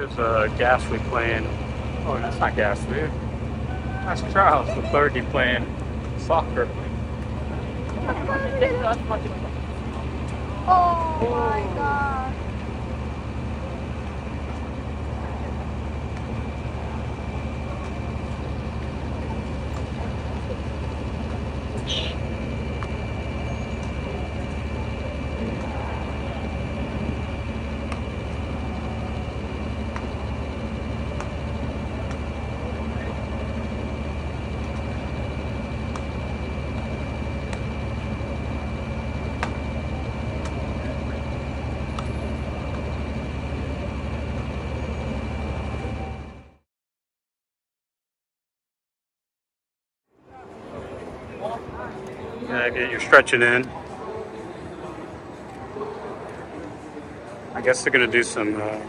uh, Gasly playing. Oh, that's not Gasly. That's Charles Leclerc playing soccer. Oh Yeah, get your stretching in. I guess they're gonna do some uh,